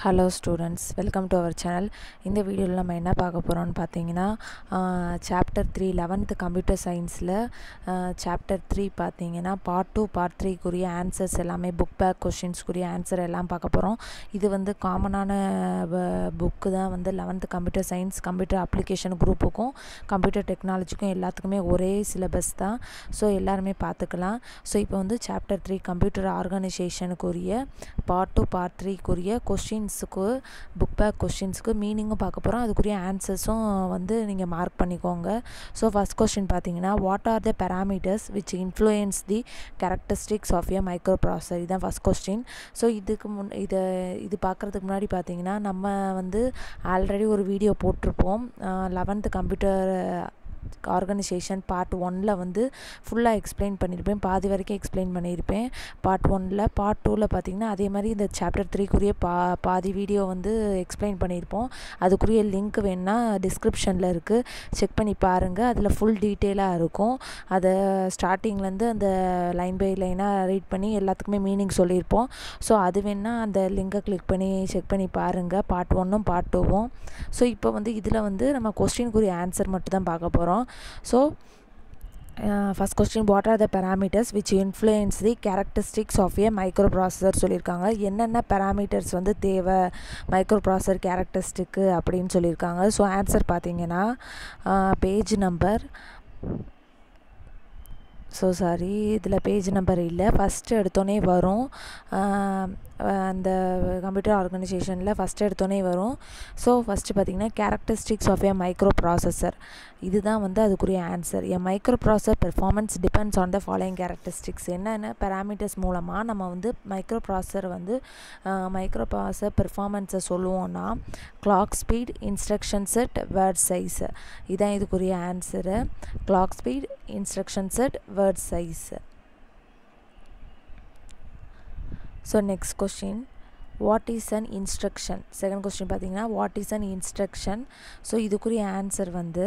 Hello students welcome to our channel இந்த வீடியோவில் நம்ம என்ன பார்க்க போகிறோம்னு பார்த்தீங்கன்னா சாப்டர் த்ரீ லெவன்த்து கம்ப்யூட்டர் சயின்ஸில் சாப்டர் த்ரீ பார்த்தீங்கன்னா பார்ட் டூ பார்ட் த்ரீக்குரிய ஆன்சர்ஸ் எல்லாமே புக் பேக் கொஷின்ஸ்க்குரிய ஆன்சர் எல்லாம் பார்க்க போகிறோம் இது வந்து காமனான புக்கு தான் வந்து eleventh computer science computer application குரூப்புக்கும் computer டெக்னாலஜிக்கும் எல்லாத்துக்குமே ஒரே சிலபஸ் தான். ஸோ எல்லாருமே பார்த்துக்கலாம். ஸோ இப்போ வந்து சாப்டர் த்ரீ கம்ப்யூட்டர் ஆர்கனைசேஷனுக்குரிய பார்ட் டூ பார்ட் த்ரீக்குரிய கொஷின்ஸுக்கு புக் பேக் கொஷின்ஸுக்கு மீனிங்கும் பார்க்க போகிறோம் அதுக்குரிய ஆன்சர்ஸும் வந்து நீங்கள் மார்க் பண்ணிக்கோங்க. ஸோ ஃபஸ்ட் கொஷின் பார்த்தீங்கன்னா what are the parameters which influence the characteristics of a microprocessor இதுதான் ஃபஸ்ட் கொஸ்டின் ஸோ இதுக்கு முன் இதை இது பார்க்குறதுக்கு முன்னாடி பார்த்தீங்கன்னா நம்ம வந்து ஆல்ரெடி ஒரு வீடியோ போட்டிருப்போம். லெவன்த்து கம்ப்யூட்டர் ஆர்கனைசேஷன் பார்ட் ஒனில் வந்து ஃபுல்லாக எக்ஸ்பிளைன் பண்ணியிருப்பேன் பாதி வரைக்கும் எக்ஸ்பிளைன் பண்ணியிருப்பேன் பார்ட் ஒனில் பார்ட் டூவில் பார்த்திங்கன்னா அதே மாதிரி இந்த சாப்டர் த்ரீக்குரிய பா பாதி வீடியோ வந்து எக்ஸ்பிளைன் பண்ணியிருப்போம் அதுக்குரிய லிங்க் வேணுன்னா டிஸ்கிரிப்ஷனில் இருக்குது செக் பண்ணி பாருங்கள் அதில் ஃபுல் டீட்டெயிலாக இருக்கும். அதை ஸ்டார்டிங்லேருந்து அந்த லைன் பை லைனாக ரீட் பண்ணி எல்லாத்துக்குமே மீனிங் சொல்லியிருப்போம் ஸோ அது வேணால் அந்த லிங்கை கிளிக் பண்ணி செக் பண்ணி பாருங்கள் பார்ட் ஒன்னும் பார்ட் டூவும் ஸோ இப்போ வந்து இதில் வந்து நம்ம கொஸ்டினுக்குரிய ஆன்சர் மட்டும் தான் பார்க்க போகிறோம் so first question what are the parameters which influence the characteristics of a microprocessor சொல்லியிருக்காங்க. என்னென்ன பேராமீட்டர்ஸ் வந்து தேவை? மைக்ரோ ப்ராசஸர் கேரக்டரிஸ்டிக்கு அப்படின்னு சொல்லியிருக்காங்க. ஸோ ஆன்சர் பார்த்தீங்கன்னா பேஜ் நம்பர் ஸோ சாரி இதில் பேஜ் நம்பர் இல்லை. ஃபஸ்ட்டு எடுத்தோன்னே வரும். Uh, அந்த கம்ப்யூட்டர் ஆர்கனைசேஷனில் ஃபஸ்ட்டு எடுத்தோன்னே வரும். ஸோ ஃபஸ்ட்டு பார்த்திங்கன்னா characteristics of a microprocessor இதுதான் வந்து அதுக்குரிய answer N microprocessor performance depends on the following characteristics என்னென்ன பேராமீட்டர்ஸ் மூலமாக நம்ம வந்து மைக்ரோ ப்ராசஸர் வந்து மைக்ரோ ப்ராசஸர் பெர்ஃபார்மன்ஸை சொல்லுவோன்னா clock speed instruction set word size இதுதான் இதுக்குரிய answer clock speed instruction set word size so next question what is an instruction second question பார்த்தீங்கன்னா what is an instruction so இதுக்குரிய answer வந்து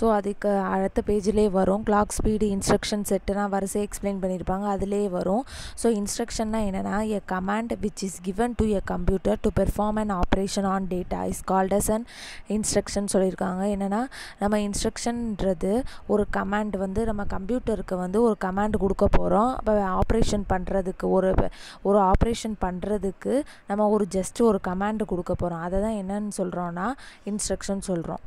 so அதுக்கு அடுத்த பேஜ்லேயே வரும். Clock speed instruction செட்டுனா வரிசை explain பண்ணியிருப்பாங்க அதிலே வரும். ஸோ இன்ஸ்ட்ரக்ஷன்னா என்னென்னா a command which is given to a computer to perform an operation on data is called as instruction சொல்லியிருக்காங்க என்னென்னா நம்ம இன்ஸ்ட்ரக்ஷன்ன்றது ஒரு கமாண்ட் வந்து நம்ம கம்ப்யூட்டருக்கு வந்து ஒரு கமாண்ட் கொடுக்க போகிறோம் இப்போ ஆப்ரேஷன் பண்ணுறதுக்கு ஒரு ஒரு ஆப்ரேஷன் பண்ணுறதுக்கு நம்ம ஒரு ஜஸ்ட் ஒரு கமாண்ட் கொடுக்க போகிறோம் அதை தான் என்னன்னு சொல்கிறோன்னா இன்ஸ்ட்ரக்ஷன் சொல்கிறோம்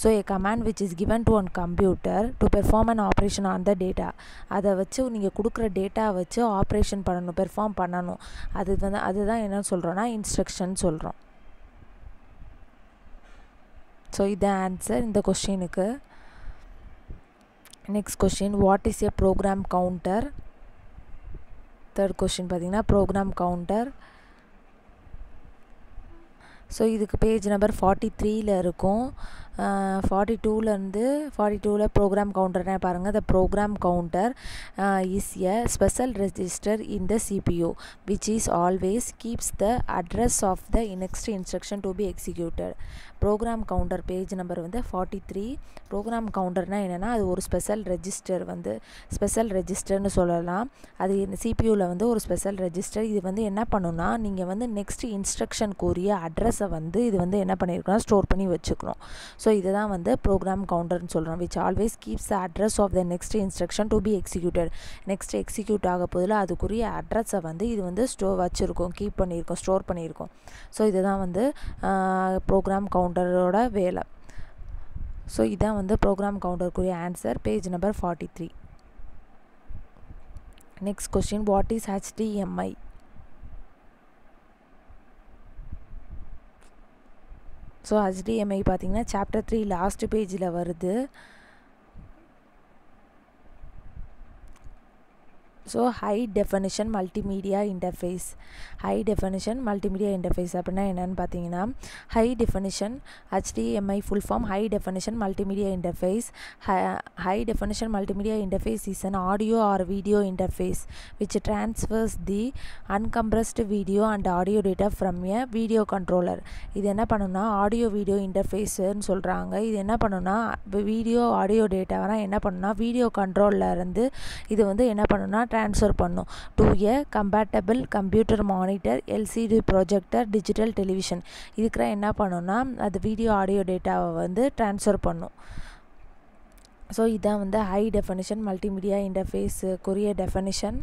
so a command which is given to one computer to perform an operation on the data அதை வச்சு நீங்கள் கொடுக்குற டேட்டா வச்சு ஆப்ரேஷன் பண்ணணும் பெர்ஃபார்ம் பண்ணணும். அது வந்து அதுதான் என்ன சொல்கிறோன்னா இன்ஸ்ட்ரக்ஷன் சொல்கிறோம் ஸோ இதான் ஆன்சர் இந்த கொஷினுக்கு next question what is a program counter third question பார்த்தீங்கன்னா ப்ரோக்ராம் கவுண்டர் ஸோ இதுக்கு பேஜ் நம்பர் ஃபார்ட்டி த்ரீயில் இருக்கும். ஃபார்ட்டி டூலேருந்து ஃபார்ட்டி டூவில் ப்ரோக்ராம் கவுண்டர்னா பாருங்கள் the program counter is a special register in the CPU which is always keeps the address of the next instruction to be executed program counter page number வந்து forty three program கவுண்டர்னால் என்னென்னா அது ஒரு special register வந்து special ரெஜிஸ்டர்னு சொல்லலாம். அது சிபியூவில் வந்து ஒரு ஸ்பெஷல் ரெஜிஸ்டர் இது வந்து என்ன பண்ணுன்னா நீங்கள் வந்து நெக்ஸ்ட் இன்ஸ்ட்ரக்ஷனுக்குரிய அட்ரஸை வந்து இது வந்து என்ன பண்ணியிருக்கணும் ஸ்டோர் பண்ணி வச்சுக்கணும். ஸோ இதுதான் வந்து ப்ரோக்ராம் கவுண்டர்னு சொல்கிறோம் which always keeps the address of the next instruction to be executed next execute ஆக போதில் அதுக்குரிய அட்ரஸை வந்து இது வந்து ஸ்டோ வச்சுருக்கோம் கீப் பண்ணியிருக்கோம் ஸ்டோர் பண்ணியிருக்கோம். ஸோ இதுதான் வந்து ப்ரோக்ராம் கவுண்டரோட வேலை. ஸோ இதான் வந்து program கவுண்டருக்குரிய answer page number forty three next question what is HDMI so HDMI பார்த்திங்கன்னா சாப்டர் த்ரீ லாஸ்ட் பேஜில் வருது. So high definition multimedia interface high definition multimedia interface அப்படின்னா என்னென்னு பார்த்தீங்கன்னா high definition HDMI full form high definition multimedia interface high definition multimedia interface is an audio or video interface which transfers the uncompressed video and audio data from a video controller இது என்ன பண்ணுன்னா audio video இன்டர்ஃபேஸுன்னு சொல்கிறாங்க இது என்ன பண்ணுன்னா video audio டேட்டாவெல்லாம் என்ன பண்ணுன்னா video கண்ட்ரோலில் இருந்து இது வந்து என்ன பண்ணுன்னா ட்ரான்ஸ்ஃபர் பண்ணும். To a compatible computer monitor LCD projector digital television இதுக்கெலாம் என்ன பண்ணுன்னா அது வீடியோ ஆடியோ டேட்டாவை வந்து ட்ரான்ஸ்ஃபர் பண்ணும். ஸோ இதுதான் வந்து ஹை டெஃபனிஷன் மல்டிமீடியா இன்டர்ஃபேஸுக்குரிய டெஃபனிஷன்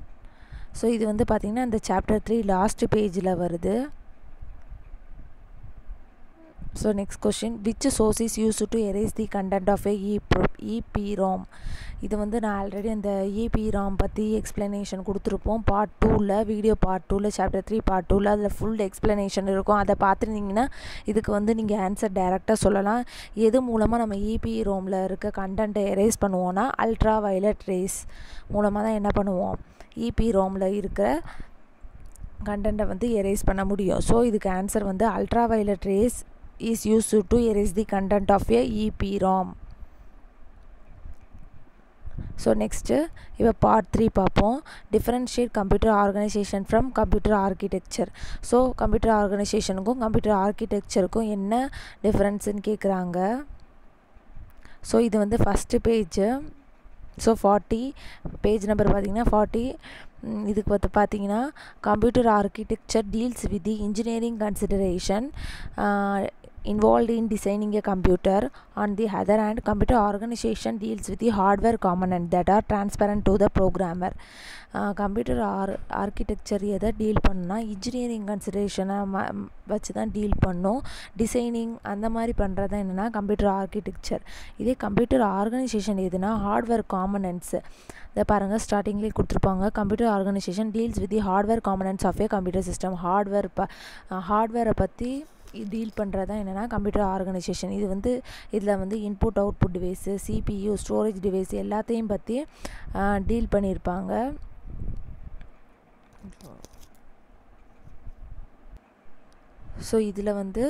ஸோ இது வந்து பார்த்திங்கன்னா இந்த சாப்டர் த்ரீ லாஸ்ட் பேஜில் வருது. So next question which source is use to erase the content of a E EPROM இது வந்து நான் ஆல்ரெடி அந்த இபி ராம் பற்றி எக்ஸ்ப்ளனேஷன் கொடுத்துருப்போம். பார்ட் டூவில் வீடியோ பார்ட் டூவில் சாப்டர் த்ரீ பார்ட் டூவில் அதில் ஃபுல் எக்ஸ்ப்ளனேஷன் இருக்கும். அதை பார்த்துருந்தீங்கன்னா இதுக்கு வந்து நீங்கள் ஆன்சர் டைரெக்டாக சொல்லலாம். எது மூலமாக நம்ம இபி ரோமில் இருக்க கண்டென்ட்டை எரேஸ் பண்ணுவோன்னா அல்ட்ரா வயலட் ரேஸ் மூலமாக தான் என்ன பண்ணுவோம்? இபி ரோமில் இருக்கிற கண்டென்ட்டை வந்து எரேஸ் பண்ண முடியும். ஸோ இதுக்கு ஆன்சர் வந்து ultra violet rays is used to erase the content of a EPROM. So next இப்போ பார்ட் த்ரீ பார்ப்போம் differentiate computer organization from computer architecture so computer ஆர்கனைசேஷனுக்கும் computer ஆர்கிடெக்சருக்கும் என்ன டிஃப்ரென்ஸுன்னு கேட்குறாங்க ஸோ இது வந்து first page so forty page number பார்த்தீங்கன்னா forty இதுக்கு பார்த்து பார்த்தீங்கன்னா computer architecture deals with the engineering consideration involved in designing a computer. On the other hand computer organization deals with the hardware component that are transparent to the programmer. Computer R architecture எதை deal பண்ணுன்னா engineering கன்சிடரேஷனை ம வச்சு தான் deal பண்ணும். Designing அந்த மாதிரி பண்ணுறது என்னென்னா கம்ப்யூட்டர் ஆர்கிடெக்சர் இதே கம்ப்யூட்டர் ஆர்கனைசேஷன் எதுனா ஹார்ட்வேர் காம்பனன்ட்ஸு இதை பாருங்கள் ஸ்டார்டிங்லேயே கொடுத்துருப்பாங்க. Computer organization deals with the hardware components of a computer system hardware ப ஹார்ட்வேரை பற்றி டீல் பண்ணுறது தான் என்னென்னா கம்ப்யூட்டர் ஆர்கனைசேஷன் இது வந்து இதில் வந்து input output device CPU storage device எல்லாத்தையும் பற்றி டீல் பண்ணியிருப்பாங்க ஸோ இதில் வந்து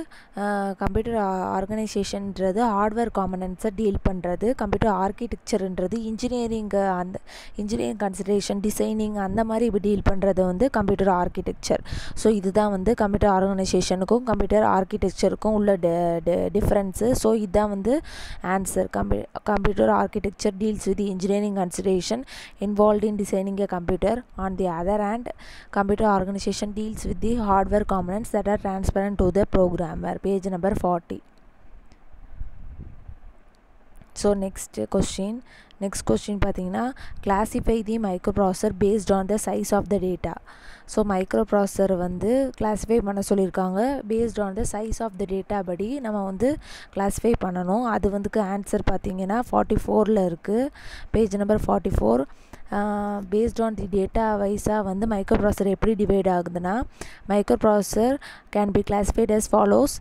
கம்ப்யூட்டர் ஆர்கனைசேஷன்றது ஹார்ட்வேர் காம்பனன்ட்ஸை டீல் பண்ணுறது கம்ப்யூட்டர் ஆர்கிடெக்சருன்றது இன்ஜினியரிங் அந்த இன்ஜினியரிங் கன்சிடரேஷன் டிசைனிங் அந்த மாதிரி இப்போ டீல் பண்ணுறது வந்து கம்ப்யூட்டர் ஆர்கிடெக்சர் ஸோ இதுதான் வந்து கம்ப்யூட்டர் ஆர்கனைசேஷனுக்கும் கம்ப்யூட்டர் ஆர்கிடெக்சருக்கும் உள்ள டிஃப்ரென்ஸு ஸோ இதுதான் வந்து answer compu computer architecture deals with engineering consideration involve in designing a computer on the other hand computer organization deals with the hardware hardware that are transfer transparent to the programmer page number 40 so next question next question பார்த்தீங்கன்னா classify the microprocessor based on the size of the data so microprocessor வந்து classify பண்ண சொல்லியிருக்காங்க. Based on the size of the data படி நம்ம வந்து classify பண்ணணும். அது வந்துக்கு answer பார்த்தீங்கன்னா ஃபார்ட்டி ஃபோரில் இருக்குது page number forty four based on the data வைஸாக வந்து மைக்ரோ ப்ராசர் எப்படி டிவைட் ஆகுதுன்னா microprocessor can be classified as follows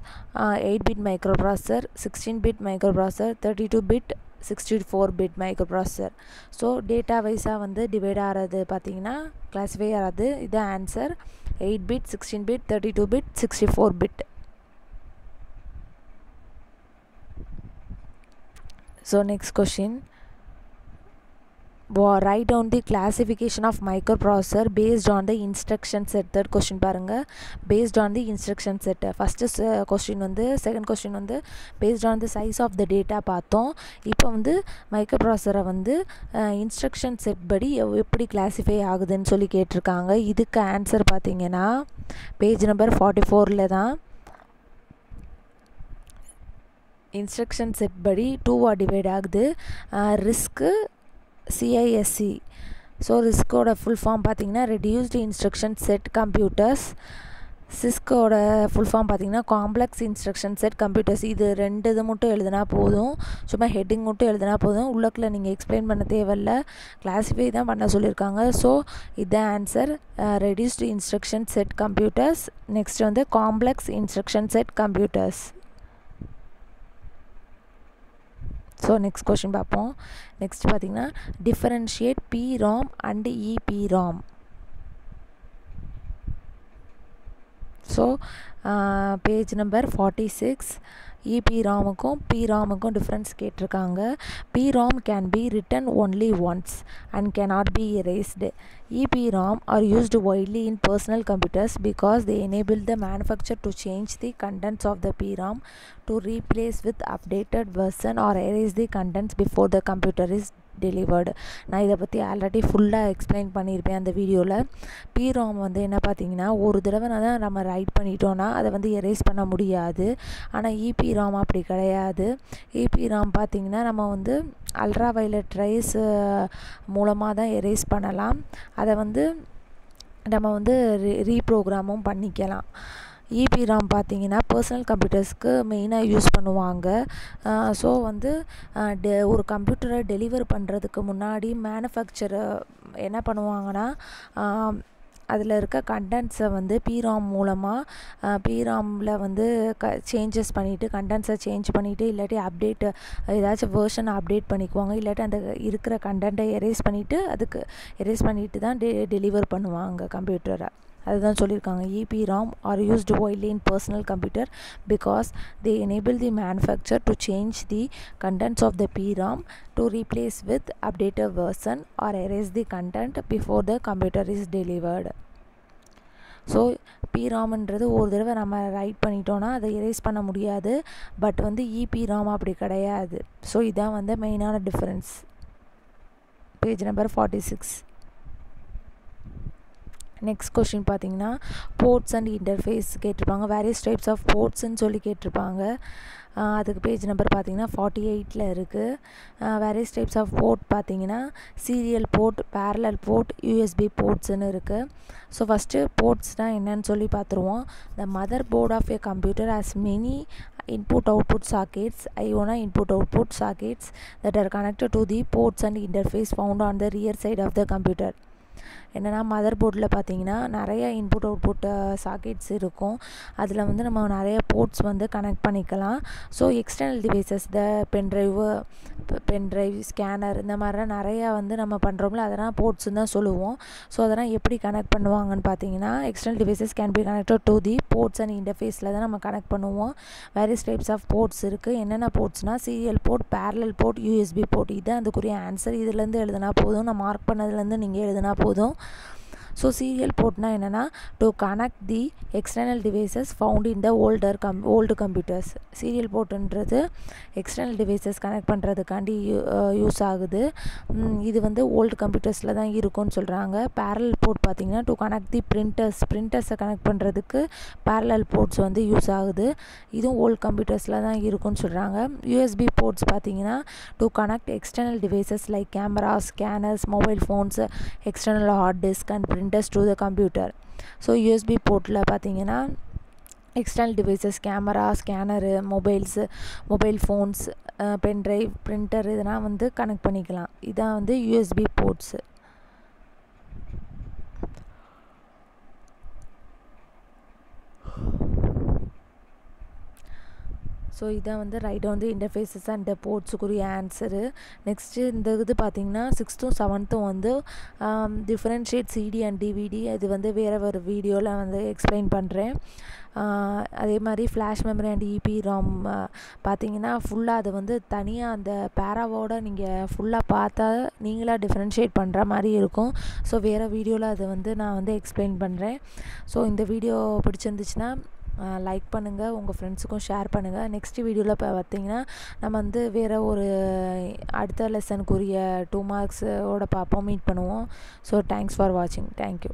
eight bit microprocessor sixteen bit microprocessor thirty two bit sixty four bit microprocessor so data வைஸாக வந்து divide ஆகிறது பார்த்தீங்கன்னா classify ஆகிறது இதுதான் answer eight bit sixteen bit thirty two bit sixty four bit so next question write down the classification of microprocessor based on the instruction set third question பாருங்கள் based on the instruction set first question வந்து second question வந்து based on the size of the data பார்த்தோம். இப்போ வந்து மைக்ரோப்ராசரை வந்து uh, instruction set படி எப்படி classify ஆகுதுன்னு சொல்லி கேட்டிருக்காங்க. இதுக்கு ஆன்சர் பார்த்தீங்கன்னா பேஜ் நம்பர் ஃபார்ட்டி ஃபோரில் தான் இன்ஸ்ட்ரக்ஷன் செட் படி டூவாக டிவைட் ஆகுது. ரிஸ்க்கு சிஐஎஸ்சி ஸோ ரிஸ்கோட ஃபுல் ஃபார்ம் பார்த்தீங்கன்னா ரெடியூஸ்டு இன்ஸ்ட்ரக்ஷன் செட் கம்ப்யூட்டர்ஸ் சிஸ்கோட ஃபுல் ஃபார்ம் பார்த்தீங்கன்னா காம்ப்ளெக்ஸ் இன்ஸ்ட்ரக்ஷன் செட் கம்ப்யூட்டர்ஸ் இது ரெண்டு இது மட்டும் எழுதினா போதும். சும்மா ஹெட்டிங் மட்டும் எழுதினா போதும். உள்ளக்கில் நீங்கள் எக்ஸ்பிளைன் பண்ண தேவையில்ல. கிளாஸிஃபை தான் பண்ண சொல்லியிருக்காங்க. ஸோ இதுதான் answer reduced instruction set computers next வந்து complex instruction set computers so next question பார்ப்போம் நெக்ஸ்ட் பார்த்தீங்கன்னா differentiate PROM and EPROM so page number forty six EB ராமுக்கும் பி ராமுக்கும் டிஃப்ரென்ஸ் கேட்டிருக்காங்க PROM can be written only once and cannot be erased EPROM are used widely in personal computers because they enable the manufacturer to change the contents of the PROM to replace with updated version or erase the contents before the computer is delivered நான் இதை பற்றி already ஃபுல்லாக explain பண்ணியிருப்பேன் அந்த வீடியோவில் பிராம் வந்து என்ன பார்த்தீங்கன்னா ஒரு தடவை தான் நம்ம ரைட் பண்ணிட்டோன்னா அதை வந்து எரேஸ் பண்ண முடியாது. ஆனால் இபி ராம் அப்படி கிடையாது. E இபி ராம் பார்த்திங்கன்னா நம்ம வந்து அல்ட்ரா வயலட் ரைஸ் மூலமாக தான் எரேஸ் பண்ணலாம். அதை வந்து நம்ம வந்து ரீ ரீப்ரோக்ராமும் பண்ணிக்கலாம். இபி ராம் பார்த்தீங்கன்னா பர்சனல் கம்ப்யூட்டர்ஸ்க்கு மெயினாக யூஸ் பண்ணுவாங்க. ஸோ வந்து டெ ஒரு கம்ப்யூட்டரை டெலிவர் பண்ணுறதுக்கு முன்னாடி மேனுஃபேக்சரை என்ன பண்ணுவாங்கன்னா அதில் இருக்க கண்டென்ட்ஸை வந்து பிராம் மூலமாக பிராமில் வந்து க சேஞ்சஸ் பண்ணிவிட்டு கண்டென்ட்ஸை சேஞ்ச் பண்ணிவிட்டு இல்லாட்டி அப்டேட் ஏதாச்சும் வேர்ஷன் அப்டேட் பண்ணிக்குவாங்க. இல்லாட்டி அந்த இருக்கிற கண்டென்ட்டை எரேஸ் பண்ணிவிட்டு அதுக்கு எரேஸ் பண்ணிவிட்டு தான் டெ டெலிவர் பண்ணுவாங்க கம்ப்யூட்டரை அதுதான் சொல்லியிருக்காங்க. EPROM are used widely in personal computer because they enable the manufacture to change the contents of the PROM to replace with updated version or erase the content before the computer is delivered so பிராம்ன்றது ஒரு தடவை நம்ம right பண்ணிட்டோன்னா அதை erase பண்ண முடியாது. But வந்து EB Ram அப்படி கிடையாது. ஸோ இதான் வந்து மெயினான difference page number forty six next question பார்த்தீங்கன்னா போர்ட்ஸ் அண்ட் இன்டர்ஃபேஸ் கேட்டிருப்பாங்க. வேரியஸ் டைப்ஸ் ஆஃப் போர்ட்ஸ்ன்னு சொல்லி கேட்டிருப்பாங்க. அதுக்கு பேஜ் நம்பர் பார்த்தீங்கன்னா ஃபார்ட்டி எயிட்டில் இருக்குது வேரியஸ் டைப்ஸ் ஆஃப் போர்ட் பார்த்தீங்கன்னா serial port parallel port USB போர்ட்ஸ்னு இருக்குது ஸோ ஃபஸ்ட்டு போர்ட்ஸ்னால் என்னன்னு சொல்லி பார்த்துருவோம் the motherboard of a computer has many input output sockets. Iona input output sockets that are connected to the ports and interface found on the rear side of the computer. என்னென்னா மதர் போர்டில் பார்த்தீங்கன்னா நிறைய input output sockets இருக்கும். அதில் வந்து நம்ம நிறைய போர்ட்ஸ் வந்து கனெக்ட் பண்ணிக்கலாம். So external devices the pen drive pen drive scanner இந்த மாதிரிலாம் நிறையா வந்து நம்ம பண்ணுறோம்ல அதெல்லாம் போர்ட்ஸ்னு தான் சொல்லுவோம். ஸோ அதெல்லாம் எப்படி கனெக்ட் பண்ணுவாங்கன்னு பார்த்தீங்கன்னா external devices can be connected to the ports and இன்டர்ஃபேஸில் தான் நம்ம கனெக்ட் பண்ணுவோம். வேரியஸ் டைப்ஸ் ஆஃப் போர்ட்ஸ் இருக்குது என்னென்ன போர்ட்ஸ்னால் serial port parallel port USB port இதுதான் அதுக்குரிய ஆன்சர் இதுலேருந்து எழுதுனா போதும். நான் மார்க் பண்ணதுலேருந்து நீங்கள் எழுதுனா போதும். 普通。ஸோ சீரியல் போர்ட்னா என்னென்னா to connect the external devices found in the older com old computers serial போர்ட்டுன்றது external devices connect பண்ணுறதுக்காண்டி யூஸ் ஆகுது. இது வந்து ஓல்டு கம்ப்யூட்டர்ஸில் தான் இருக்கும்னு சொல்கிறாங்க பேரல் போர்ட் பார்த்திங்கன்னா டு கனெக்ட் தி பிரிண்டர்ஸ் பிரிண்டர்ஸை கனெக்ட் பண்ணுறதுக்கு பேரலல் போர்ட்ஸ் வந்து யூஸ் ஆகுது. இதுவும் ஓல்டு கம்ப்யூட்டர்ஸில் தான் இருக்கும்னு சொல்கிறாங்க யூஎஸ்பி போர்ட்ஸ் பார்த்திங்கன்னா to connect external devices like camera scanners mobile phones external hard disk and printers to the computer. So USB போர்ட்டில் பார்த்தீங்கன்னா external devices camera scanner mobiles mobile phones pen drive printer இதெல்லாம் வந்து connect பண்ணிக்கலாம். இதான் வந்து USB boards so இதான் வந்து right வந்து இன்டர்ஃபேஸஸ் அண்ட் போர்ட்ஸுக்குரிய ஆன்சரு நெக்ஸ்ட்டு இந்த இது பார்த்திங்கன்னா சிக்ஸ்த்தும் செவன்த்தும் வந்து டிஃப்ரென்ஷியேட் சிடி அண்ட் டிவிடி இது வந்து வேறு ஒரு வீடியோவில் வந்து எக்ஸ்பிளைன் பண்ணுறேன் அதே மாதிரி flash memory and EPROM பார்த்தீங்கன்னா ஃபுல்லாக அது வந்து தனியாக அந்த பேராவோட நீங்கள் ஃபுல்லாக பார்த்தா நீங்களாக டிஃப்ரென்ஷியேட் பண்ணுற மாதிரி இருக்கும். ஸோ வேறு வீடியோவில் அதை வந்து நான் வந்து எக்ஸ்பிளைன் பண்ணுறேன் ஸோ இந்த வீடியோ பிடிச்சிருந்துச்சுன்னா லைக் பண்ணுங்கள் உங்கள் ஃப்ரெண்ட்ஸுக்கும் ஷேர் பண்ணுங்கள் நெக்ஸ்ட் வீடியோவில் இப்போ பார்த்தீங்கன்னா நம்ம வந்து வேறு ஒரு அடுத்த லெசனுக்குரிய டூ மார்க்ஸோட பார்ப்போம் மீட் பண்ணுவோம். ஸோ தேங்க்ஸ் ஃபார் வாட்சிங் தேங்க்யூ